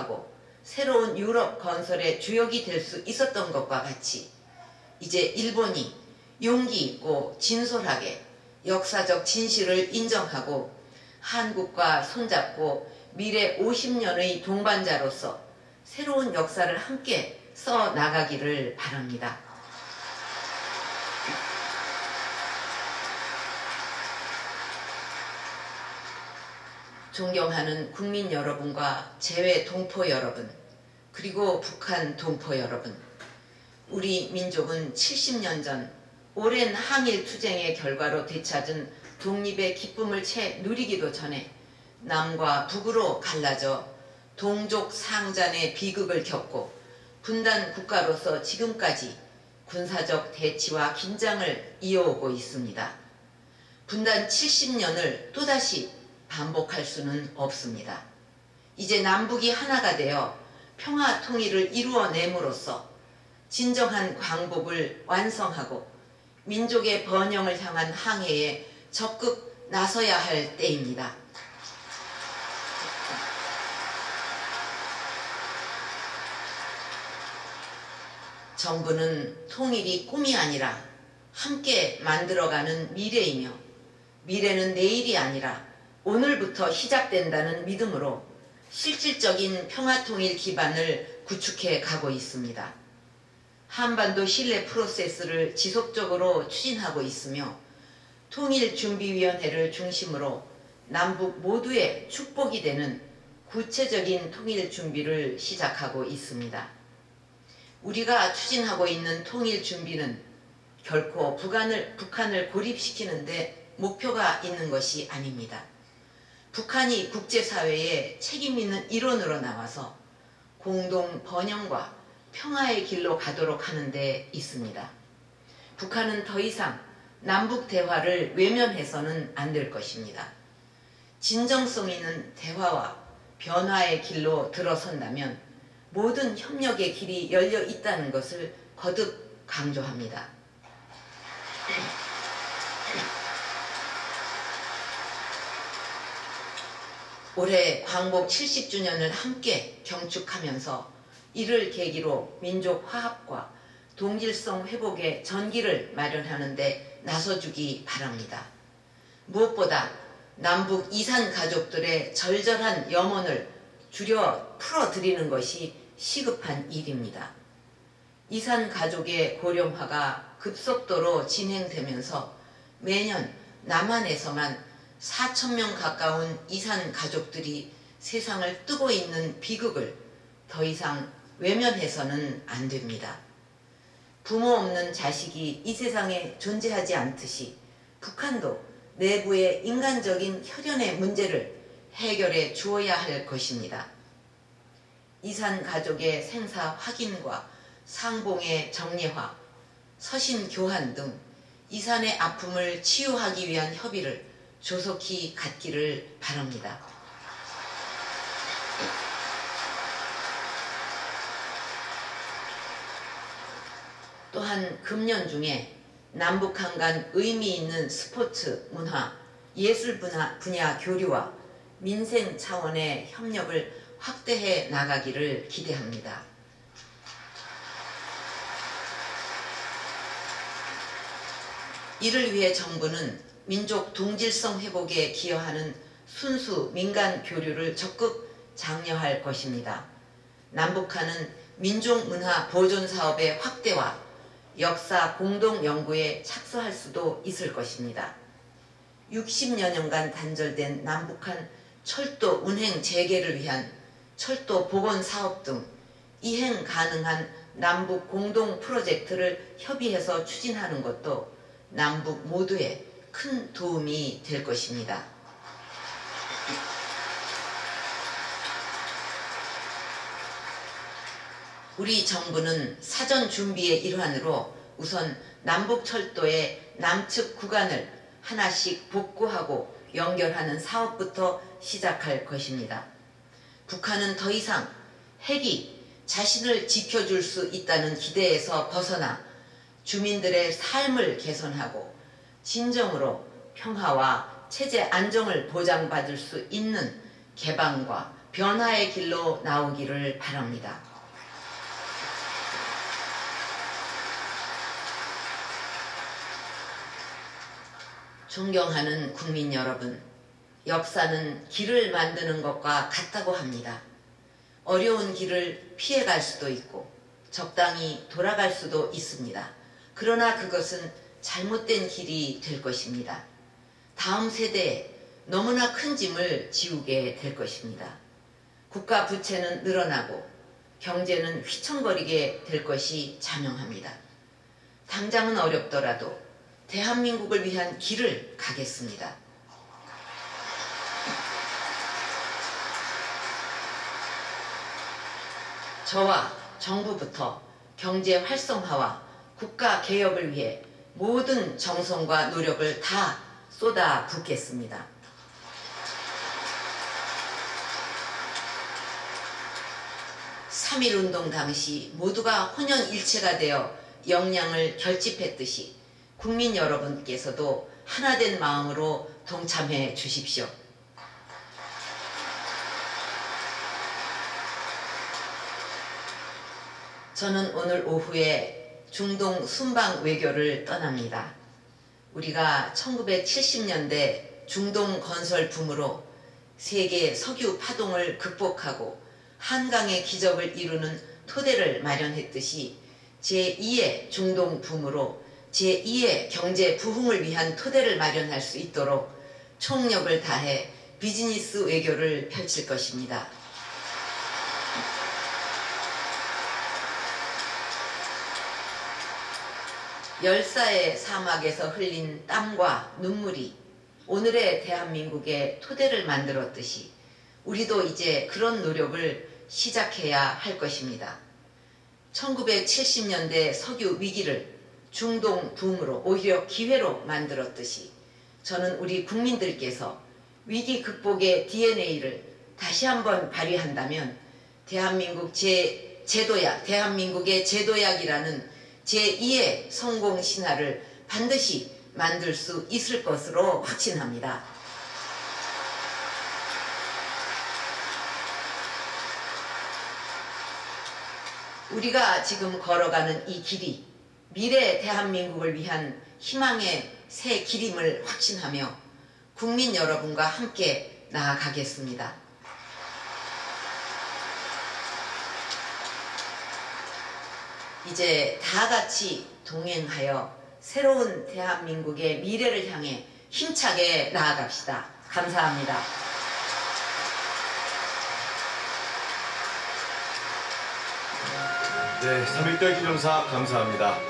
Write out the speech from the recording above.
기여하고 새로운 유럽 건설의 주역이 될 수 있었던 것과 같이 이제 일본이 용기 있고 진솔하게 역사적 진실을 인정하고 한국과 손잡고 미래 50년의 동반자로서 새로운 역사를 함께 써 나가기를 바랍니다. 존경하는 국민 여러분과 재외 동포 여러분, 그리고 북한 동포 여러분, 우리 민족은 70년 전 오랜 항일 투쟁의 결과로 되찾은 독립의 기쁨을 채 누리기도 전에 남과 북으로 갈라져 동족 상잔의 비극을 겪고 분단 국가로서 지금까지 군사적 대치와 긴장을 이어오고 있습니다. 분단 70년을 또다시 반복할 수는 없습니다. 이제 남북이 하나가 되어 평화 통일을 이루어냄으로써 진정한 광복을 완성하고 민족의 번영을 향한 항해에 적극 나서야 할 때입니다. 정부는 통일이 꿈이 아니라 함께 만들어가는 미래이며 미래는 내일이 아니라 오늘부터 시작된다는 믿음으로 실질적인 평화통일 기반을 구축해 가고 있습니다. 한반도 신뢰 프로세스를 지속적으로 추진하고 있으며 통일준비위원회를 중심으로 남북 모두의 축복이 되는 구체적인 통일 준비를 시작하고 있습니다. 우리가 추진하고 있는 통일 준비는 결코 북한을, 북한을 고립시키는데 목표가 있는 것이 아닙니다. 북한이 국제사회에 책임 있는 일원으로 나와서 공동 번영과 평화의 길로 가도록 하는 데 있습니다. 북한은 더 이상 남북 대화를 외면해서는 안 될 것입니다. 진정성 있는 대화와 변화의 길로 들어선다면 모든 협력의 길이 열려 있다는 것을 거듭 강조합니다. 올해 광복 70주년을 함께 경축하면서 이를 계기로 민족 화합과 동질성 회복의 전기를 마련하는데 나서주기 바랍니다. 무엇보다 남북 이산 가족들의 절절한 염원을 줄여 풀어드리는 것이 시급한 일입니다. 이산 가족의 고령화가 급속도로 진행되면서 매년 남한에서만 4천 명 가까운 이산 가족들이 세상을 뜨고 있는 비극을 더 이상 외면해서는 안 됩니다. 부모 없는 자식이 이 세상에 존재하지 않듯이 북한도 내부의 인간적인 혈연의 문제를 해결해 주어야 할 것입니다. 이산 가족의 생사 확인과 상봉의 정례화, 서신 교환 등 이산의 아픔을 치유하기 위한 협의를 조속히 갖기를 바랍니다. 또한 금년 중에 남북한 간 의미 있는 스포츠, 문화, 예술 분야, 분야 교류와 민생 차원의 협력을 확대해 나가기를 기대합니다. 이를 위해 정부는 민족 동질성 회복에 기여하는 순수 민간 교류를 적극 장려할 것입니다. 남북한은 민족문화 보존 사업의 확대와 역사 공동 연구에 착수할 수도 있을 것입니다. 60여 년간 단절된 남북한 철도 운행 재개를 위한 철도 복원 사업 등 이행 가능한 남북 공동 프로젝트를 협의해서 추진하는 것도 남북 모두에 큰 도움이 될 것입니다. 우리 정부는 사전 준비의 일환으로 우선 남북철도의 남측 구간을 하나씩 복구하고 연결하는 사업부터 시작할 것입니다. 북한은 더 이상 핵이 자신을 지켜줄 수 있다는 기대에서 벗어나 주민들의 삶을 개선하고 진정으로 평화와 체제 안정을 보장받을 수 있는 개방과 변화의 길로 나오기를 바랍니다. 존경하는 국민 여러분, 역사는 길을 만드는 것과 같다고 합니다. 어려운 길을 피해갈 수도 있고 적당히 돌아갈 수도 있습니다. 그러나 그것은 잘못된 길이 될 것입니다. 다음 세대에 너무나 큰 짐을 지우게 될 것입니다. 국가 부채는 늘어나고 경제는 휘청거리게 될 것이 자명합니다. 당장은 어렵더라도 대한민국을 위한 길을 가겠습니다. 저와 정부부터 경제 활성화와 국가 개혁을 위해 모든 정성과 노력을 다 쏟아 붓겠습니다. 삼일 운동 당시 모두가 혼연일체가 되어 역량을 결집했듯이 국민 여러분께서도 하나된 마음으로 동참해 주십시오. 저는 오늘 오후에 중동 순방 외교를 떠납니다. 우리가 1970년대 중동 건설 붐으로 세계 석유 파동을 극복하고 한강의 기적을 이루는 토대를 마련했듯이 제2의 중동 붐으로 제2의 경제 부흥을 위한 토대를 마련할 수 있도록 총력을 다해 비즈니스 외교를 펼칠 것입니다. 열사의 사막에서 흘린 땀과 눈물이 오늘의 대한민국의 토대를 만들었듯이 우리도 이제 그런 노력을 시작해야 할 것입니다. 1970년대 석유 위기를 중동 붐으로 오히려 기회로 만들었듯이 저는 우리 국민들께서 위기 극복의 DNA를 다시 한번 발휘한다면 대한민국 제 제도약, 대한민국의 제도약이라는 제2의 성공 신화를 반드시 만들 수 있을 것으로 확신합니다. 우리가 지금 걸어가는 이 길이 미래 대한민국을 위한 희망의 새 길임을 확신하며 국민 여러분과 함께 나아가겠습니다. 이제 다 같이 동행하여 새로운 대한민국의 미래를 향해 힘차게 나아갑시다. 감사합니다. 네, 3.1대 기념사 감사합니다.